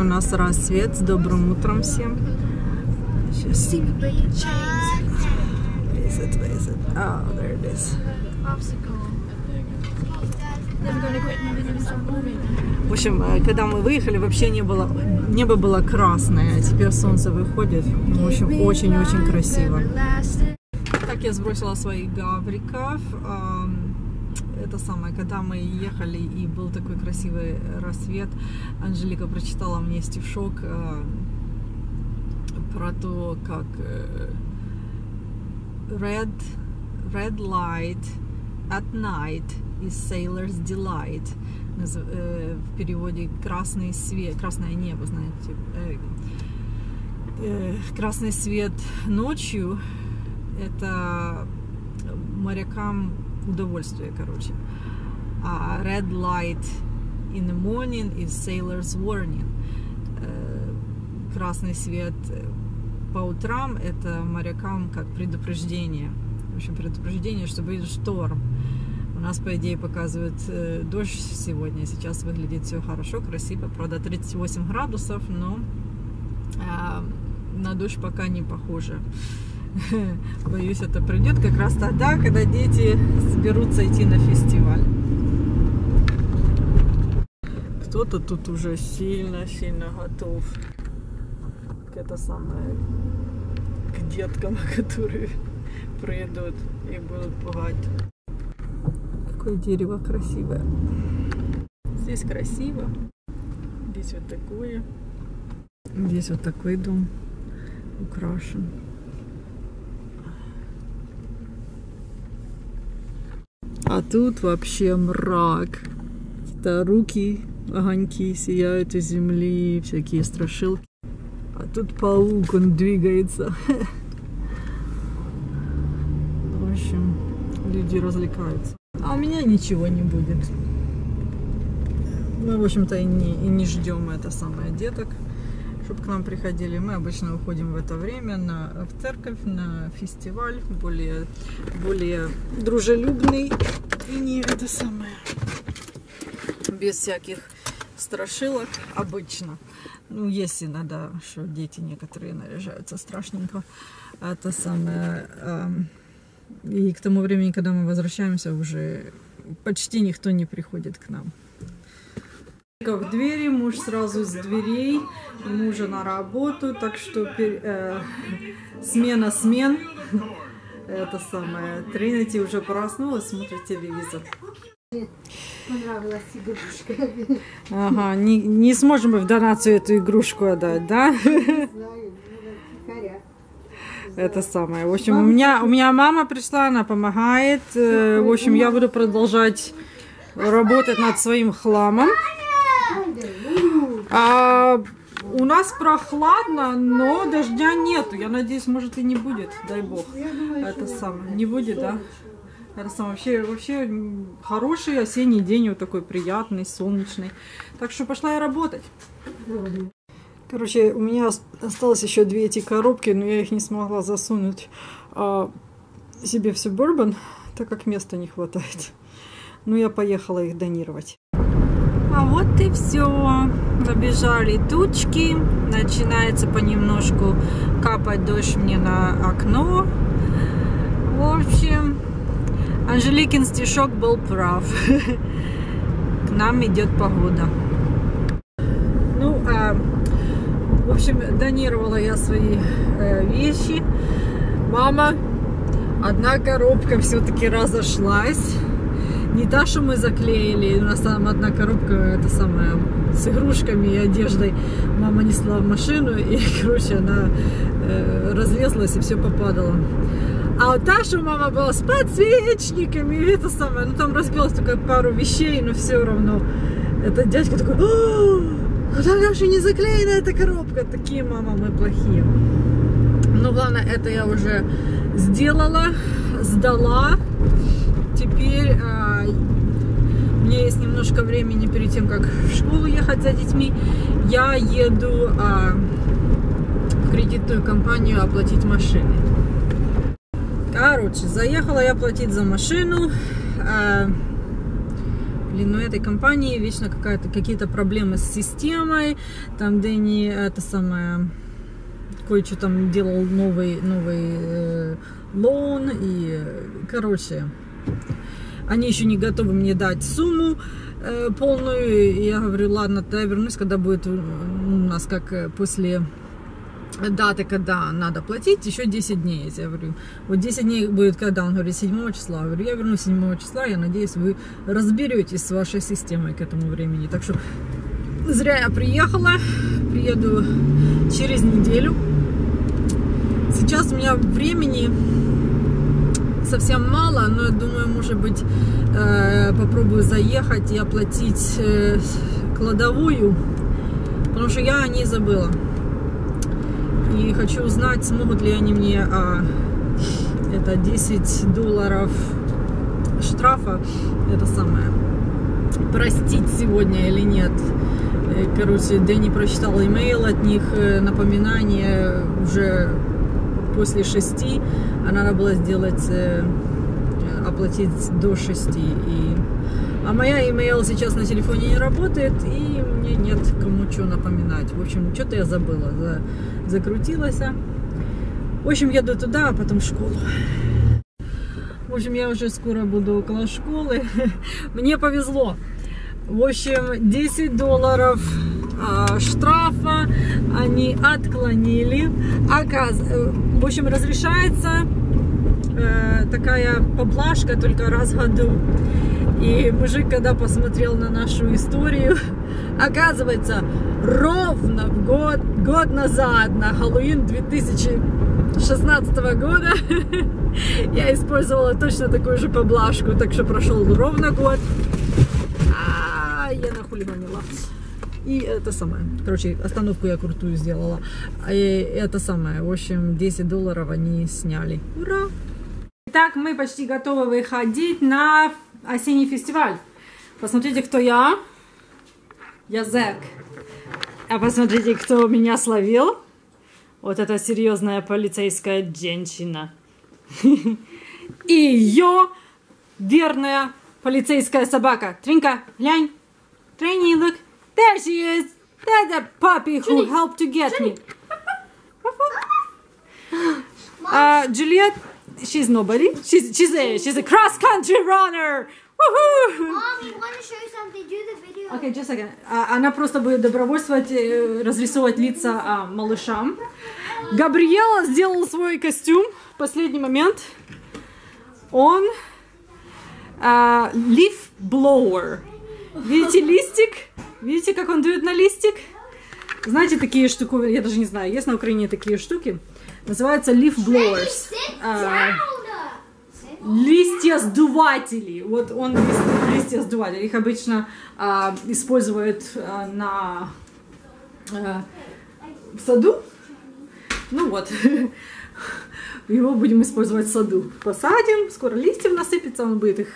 у нас рассвет. С добрым утром всем. Сейчас. Where is it? Where is it? Oh, there it is. В общем, э, когда мы выехали, вообще не было, небо было красное, а теперь солнце выходит. В общем, очень-очень красиво. Так я сбросила своих гавриков. Это самое, когда мы ехали и был такой красивый рассвет, Анжелика прочитала мне стишок э, про то, как э, red, red light at night is sailor's delight. Э, В переводе красный свет, красное небо, знаете. э, э, Красный свет ночью это морякам удовольствие, короче. А red light in the morning is sailor's warning. Э, Красный свет э, по утрам это морякам как предупреждение. В общем, предупреждение, что будет шторм. У нас, по идее, показывают э, дождь сегодня. Сейчас выглядит все хорошо, красиво. Правда, 38 градусов, но а, на дождь пока не похоже. Боюсь, это придет как раз тогда, когда дети соберутся идти на фестиваль. Кто-то тут уже сильно-сильно готов к это самое к деткам, которые придут и будут пугать. Какое дерево красивое. Здесь красиво. Здесь вот такое. Здесь вот такой дом украшен. А тут вообще мрак. Какие-то руки, огоньки сияют из земли, всякие страшилки. А тут паук, он двигается. В общем, люди развлекаются. А у меня ничего не будет. Мы, в общем-то, и не, и не ждем это самое деток, чтобы к нам приходили. Мы обычно уходим в это время на, в церковь, на фестиваль, более, более дружелюбный и не это самое, без всяких страшилок обычно. Ну, есть иногда, что дети некоторые наряжаются страшненько. Это самое... эм, и к тому времени, когда мы возвращаемся, уже почти никто не приходит к нам. В двери, муж сразу с дверей, мужа на работу, так что пер- э, смена смен. Это самое. Тринити уже проснулась, смотрит телевизор. Понравилась игрушка. Ага, не, не сможем мы в донацию эту игрушку отдать, да? Тихоря. Это самое. В общем, у меня, у меня мама пришла, она помогает. Э, В общем, я буду продолжать работать над своим хламом. А у нас прохладно, но дождя нету. Я надеюсь, может и не будет, дай бог. Это самое. Не будет, да? Это самое. Вообще, вообще хороший осенний день, вот такой приятный, солнечный. Так что пошла я работать. Короче, у меня ос- осталось еще две эти коробки, но я их не смогла засунуть а, себе в Suburban, так как места не хватает. Ну, я поехала их донировать. А вот и все. Набежали тучки. Начинается понемножку капать дождь мне на окно. В общем, Анжеликин стишок был прав. К нам идет погода. Ну, а, в общем, донировала я свои э, вещи. Мама, одна коробка все-таки разошлась. Не та, что мы заклеили, у нас там одна коробка, это самое, с игрушками и одеждой. Мама несла в машину, и, короче, она э, разлезлась и все попадало. А вот та, что мама была с подсвечниками, и это самое, ну там разбилось только пару вещей, но все равно. Этот дядька такой, «О, ну там даже не заклеена эта коробка. Такие, мама, мы плохие. Ну, главное, это я уже сделала, сдала. Теперь а, у меня есть немножко времени перед тем, как в школу ехать за детьми. Я еду а, в кредитную компанию оплатить машины. Короче, заехала я платить за машину. а, Блин, ну этой компании вечно какая-то, какие-то проблемы с системой. Там Дэнни, это самое, кое-что там делал новый, новый э, лоун. И, короче, они еще не готовы мне дать сумму э, полную. Я говорю, ладно, тогда я вернусь, когда будет у нас как э, после даты, когда надо платить, еще 10 дней. Я говорю, вот 10 дней будет когда? Он говорит, 7 числа. Я говорю, я вернусь 7 числа, я надеюсь, вы разберетесь с вашей системой к этому времени. Так что зря я приехала, приеду через неделю. Сейчас у меня времени совсем мало, но я думаю, может быть, э, попробую заехать и оплатить э, кладовую, потому что я о ней забыла. И хочу узнать, смогут ли они мне а, это 10 долларов штрафа, это самое, простить сегодня или нет. Э, короче, Дэнни прочитал имейл от них, напоминание уже после шести, а надо было сделать, э, оплатить до шести. И... А моя имейл сейчас на телефоне не работает, и мне нет кому что напоминать. В общем, что-то я забыла, за... закрутилась. В общем, еду туда, а потом в школу. В общем, я уже скоро буду около школы. Мне повезло. В общем, 10 долларов а, штрафа они отклонили. Оказ... В общем, разрешается э, такая поблажка только раз в году. И мужик, когда посмотрел на нашу историю, оказывается, ровно в год, год назад, на Хэллоуин 2016 года, я использовала точно такую же поблажку, так что прошел ровно год. А, я нахулиганила. И это самое. Короче, остановку я крутую сделала. И это самое. В общем, 10 долларов они сняли. Ура! Итак, мы почти готовы выходить на осенний фестиваль. Посмотрите, кто я. Я Зэк. А посмотрите, кто меня словил. Вот это серьезная полицейская женщина. И ее верная полицейская собака. Тринка, глянь. Look. There she is. That's a puppy who helped to get me. Uh, Juliet, she's nobody. She's she's a she's a cross country runner. Woohoo! Mom, you want to show you something? Do the video. Окей, just a second. А, Она просто будет добровольствовать, э, разрисовывать лица а, малышам. Габриэла сделал свой костюм в последний момент. Он а, leaf blower. Видите листик? Видите, как он дует на листик? Знаете, такие штуки, я даже не знаю, есть на Украине такие штуки. Называются leaf blowers. А, листья сдуватели. Вот он лист- листья сдуватели. Их обычно а, используют а, на а, в саду. Ну вот. Его будем использовать в саду. Посадим, скоро листьев насыпется, он будет их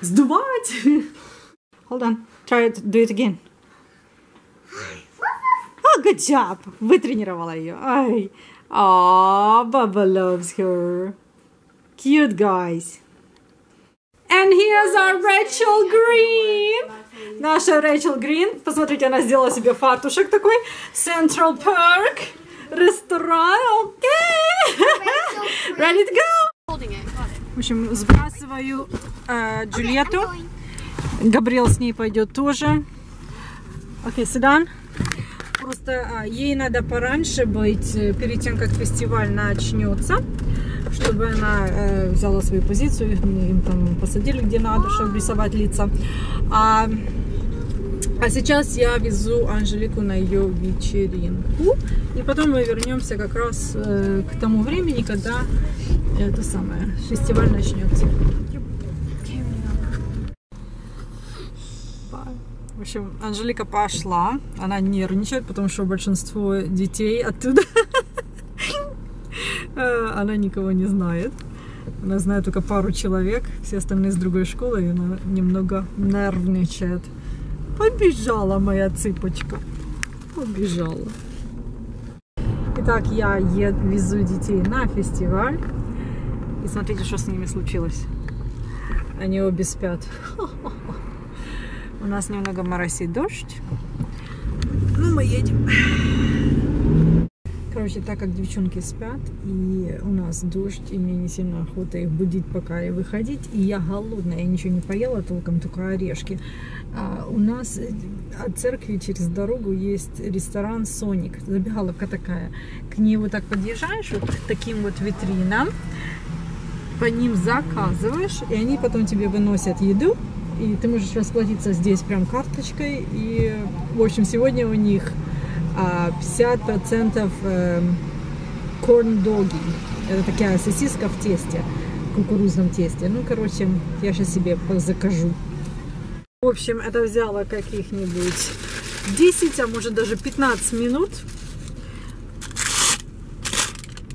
сдувать. Hold on. Try it. Do it again. Oh, good job. Вытренировала ее. Ай. Aw, Baba loves her. Cute guys. And here's our Rachel Green. Наша Рэйчел Грин. Посмотрите, она сделала себе фартушек такой. Central Park. Ресторан. Окей. Ready to go. В общем, сбрасываю э, Джульетту. Габриэл с ней пойдет тоже. Окей, Седан. Просто а, ей надо пораньше быть, э, перед тем, как фестиваль начнется, чтобы она э, взяла свою позицию, им там посадили где надо, чтобы рисовать лица. А, а сейчас я везу Анжелику на ее вечеринку, и потом мы вернемся как раз э, к тому времени, когда это самое фестиваль начнется. Общем, Анжелика пошла. Она нервничает, потому что большинство детей оттуда. Э, Она никого не знает. Она знает только пару человек, все остальные с другой школы, и она немного нервничает. Побежала моя цыпочка. Побежала. Итак, я ед, везу детей на фестиваль. И смотрите, что с ними случилось. Они обе спят. У нас немного моросит дождь. Ну, мы едем. Короче, так как девчонки спят, и у нас дождь, и мне не сильно охота их будить, пока и выходить, и я голодная, я ничего не поела толком, только орешки. А у нас э, от церкви через дорогу есть ресторан «Соник», забегаловка такая. К ней вот так подъезжаешь, вот к таким вот витринам, по ним заказываешь, и они потом тебе выносят еду, и ты можешь расплатиться здесь прям карточкой. И, в общем, сегодня у них а, 50% эм, corn doggy. Это такая сосиска в тесте, кукурузном тесте. Ну, короче, я сейчас себе закажу. В общем, это взяло каких-нибудь 10, а может даже 15 минут.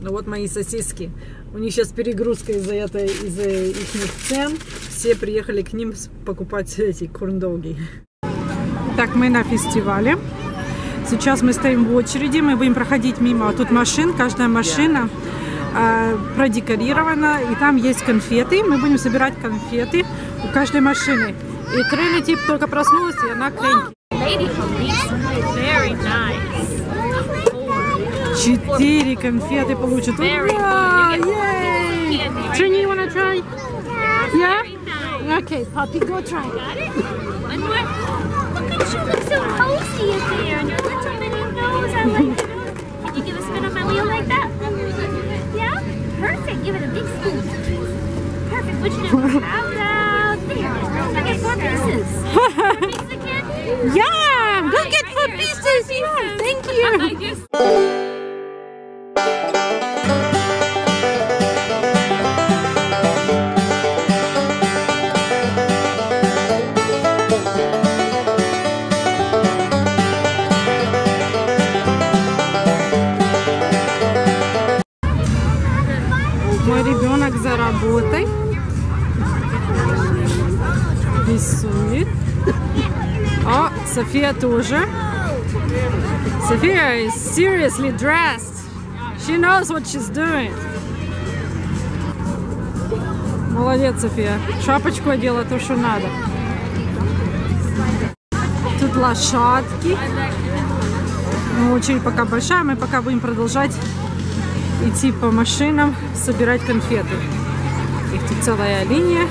Ну вот мои сосиски. У них сейчас перегрузка из-за этой, из-за их цен. Все приехали к ним покупать эти корндоги. Так, мы на фестивале. Сейчас мы стоим в очереди, мы будем проходить мимо. Тут машин, каждая машина э, продекорирована, и там есть конфеты. Мы будем собирать конфеты у каждой машины. И Тринити только проснулась, и она. Four. Четыре конфеты получат. Very Ура! Yay! Trini, you wanna try? Yeah? Okay, puppy, go try. Got it? One more. Look at you, look so cozy in there, and your little bitty nose. I like it. Can you give a spin on my wheel like that? Yeah? Perfect. Give it a big spin. Perfect. Which number? How about there? I get four pieces. Four pieces of? Yeah, go Right, get right four here. pieces. Four Yeah, thank you. София тоже. София is seriously dressed. She knows what she's doing. Молодец, София. Шапочку одела то, что надо. Тут лошадки. Ну, очередь пока большая, мы пока будем продолжать идти по машинам, собирать конфеты. Их тут целая линия.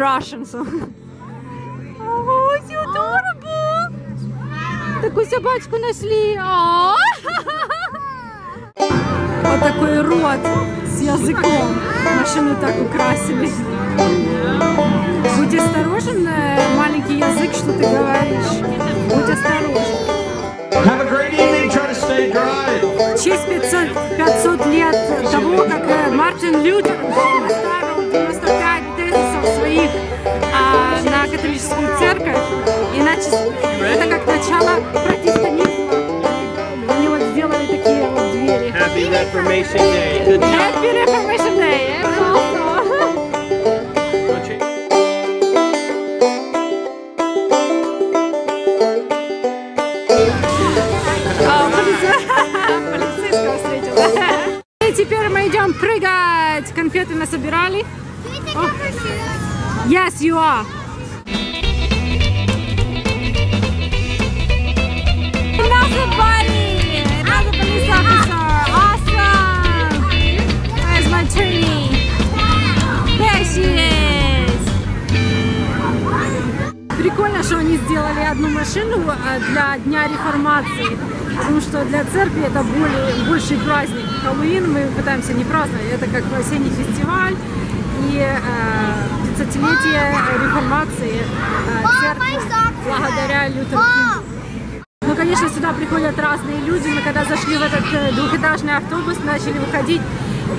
Russian, so. Oh, it's adorable! Такую собачку нашли. О! Вот такой рот с языком. Машину так украсили. Будь осторожен, э, маленький язык, что ты говоришь. Будь осторожен. Have a great evening. Try to stay dry. В честь 500, 500 лет того, как э, Мартин Лютер Reformation Day. Машину э, для Дня Реформации, потому что для церкви это более, больший праздник. Хэллоуин мы пытаемся не праздновать, это как осенний фестиваль и э, 30-летие реформации э, церкви благодаря Лютер Кингу. Ну, конечно, сюда приходят разные люди. Мы когда зашли в этот э, двухэтажный автобус, начали выходить,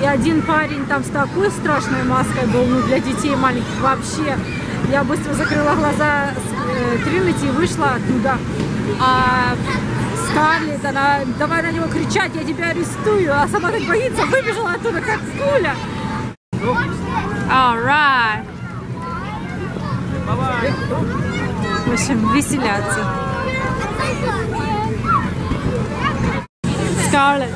и один парень там с такой страшной маской был, ну, для детей маленьких вообще. Я быстро закрыла глаза с э, Тринити и вышла оттуда. А Скарлетт, она давай на него кричать, я тебя арестую, а сама так боится, выбежала оттуда как пуля. Alright. В общем, веселятся. Скарлетт.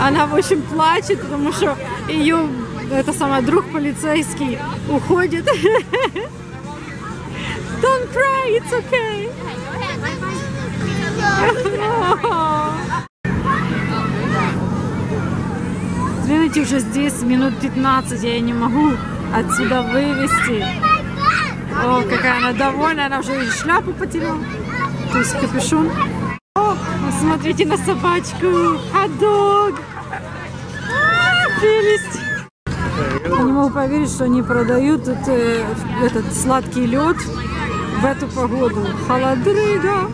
Она, в общем, плачет, потому что ее, это самый друг полицейский, уходит. Don't cry, it's okay. Тринити уже здесь минут 15, я ее не могу отсюда вывести. О, какая она довольна, она уже шляпу потеряла. То есть капюшон. О, смотрите на собачку. Ходок. А, прелесть. Я не могу поверить, что они продают тут, э, этот сладкий лед в эту погоду. Холодрыга.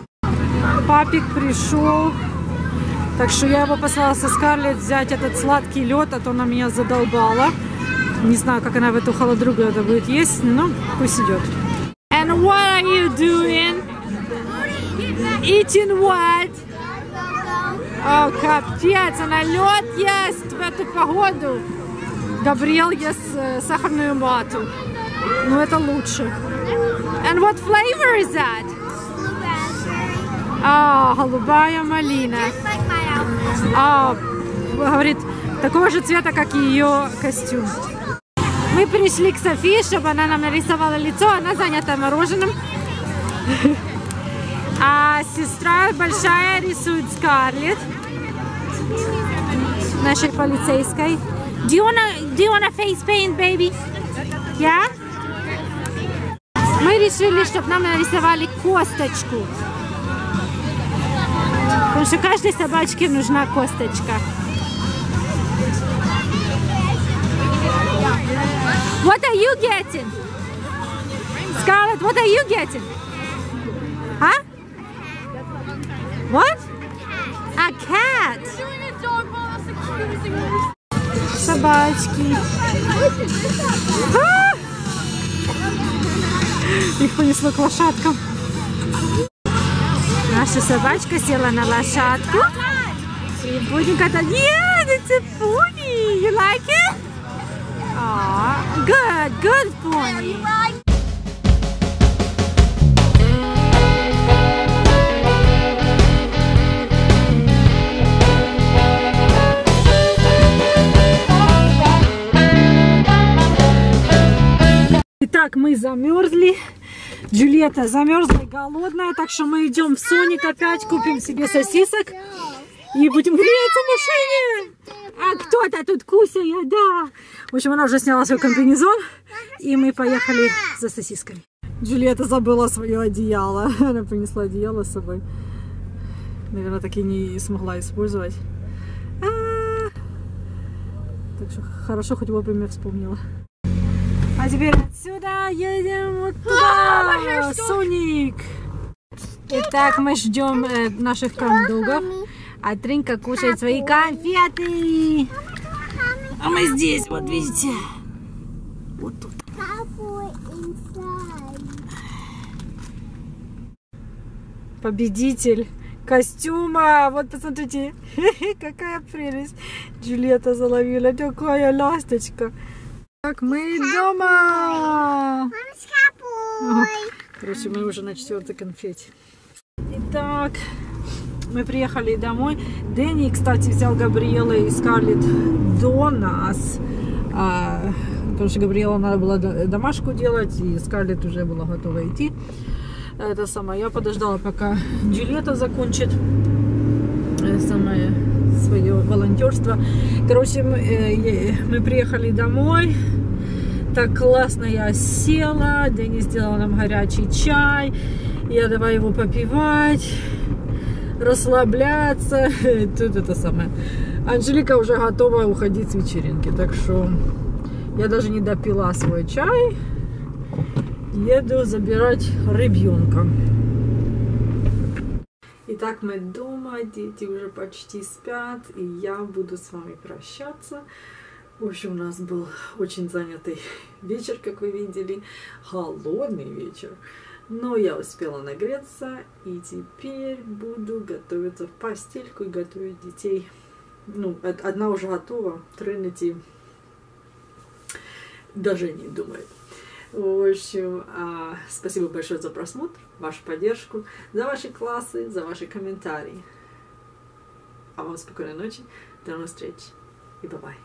Папик пришел. Так что я его послала со Скарлетт взять этот сладкий лед, а то она меня задолбала. Не знаю, как она в эту холодругу это будет есть, но пусть идет. And what are you doing? Eating what? О, капец, она лед ест в эту погоду. Габриэл ест сахарную вату. Ну, это лучше. And what flavor is that? А, голубая малина. Just like. А, говорит, такого же цвета, как и ее костюм. Мы пришли к Софии, чтобы она нам нарисовала лицо. Она занята мороженым. А сестра большая рисует Скарлетт. Нашей полицейской. Do you wanna, do you wanna face paint, baby? Yeah? Мы решили, чтобы нам нарисовали косточку. Потому что каждой собачке нужна косточка. What are you getting? Scarlett, what are you getting? Huh? What? A cat. Собачки. А! Их понесло к лошадкам. Наша собачка села на лошадку. И будем катать. Yeah, it's a pony. You like it? Aw, good, good pony. Замерзли. Джульетта замерзла и голодная, так что мы идем в Соник опять, купим себе сосисок и будем греться в машине. А кто-то тут кусает, да. В общем, она уже сняла свой комбинезон, и мы поехали за сосисками. Джульетта забыла свое одеяло. Она принесла одеяло с собой. Наверное, так и не смогла использовать. А. Так что хорошо, хоть вовремя вспомнила. А теперь отсюда едем вот туда, Соник. Итак, мы ждем э, наших кондугов. А Тринка кушает свои конфеты. А мы здесь, вот видите. Вот тут. Победитель костюма. Вот посмотрите, какая прелесть. Джульетта заловила. Такая ласточка. Так, мы дома. Короче, мы уже на четвертой конфете. Итак, мы приехали домой. Дэнни, кстати, взял Габриэла и Скарлетт до нас. А, потому что Габриэла надо было до- домашку делать, и Скарлетт уже была готова идти. Это самое. Я подождала, пока Джульетта закончит э, самое свое волонтерство. Короче, мы, э, мы приехали домой. Так классно я села. Дэнни сделала нам горячий чай. Я давай его попивать, расслабляться. Тут это самое. Анжелика уже готова уходить с вечеринки. Так что я даже не допила свой чай. Еду забирать ребенка. Итак, мы дома, дети уже почти спят, и я буду с вами прощаться. В общем, у нас был очень занятый вечер, как вы видели, холодный вечер. Но я успела нагреться, и теперь буду готовиться в постельку и готовить детей. Ну, од- одна уже готова, Тринити даже не думает. В общем, а, спасибо большое за просмотр, вашу поддержку, за ваши классы, за ваши комментарии. А вам спокойной ночи, до новых встреч и bye-bye.